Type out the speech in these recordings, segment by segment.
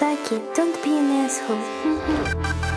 Becky, don't be an asshole.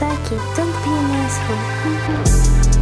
Becky, don't be an asshole.